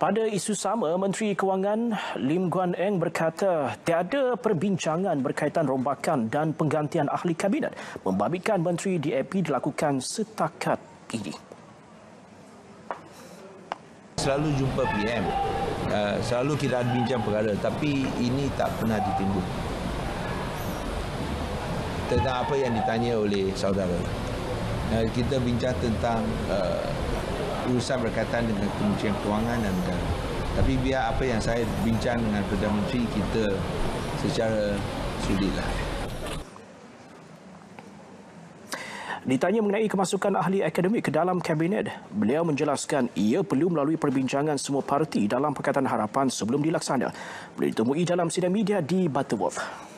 Pada isu sama, Menteri Kewangan Lim Guan Eng berkata tiada perbincangan berkaitan rombakan dan penggantian ahli kabinet membabitkan Menteri DAP dilakukan setakat ini. Selalu jumpa PM, uh, selalu kita bincang perkara tapi ini tak pernah ditimbul. Tentang apa yang ditanya oleh saudara. Uh, kita bincang tentang uh, urusan berkaitan dengan Kementerian Kewangan dan negara. Tapi biar apa yang saya bincang dengan Perdana Menteri kita secara sulitlah. Ditanya mengenai kemasukan ahli akademik ke dalam kabinet, beliau menjelaskan ia perlu melalui perbincangan semua parti dalam Pakatan Harapan sebelum dilaksana. Beliau ditemui dalam sidang media di Butterworth.